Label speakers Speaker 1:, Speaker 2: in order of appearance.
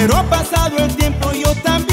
Speaker 1: Pero ha pasado el tiempo, yo también.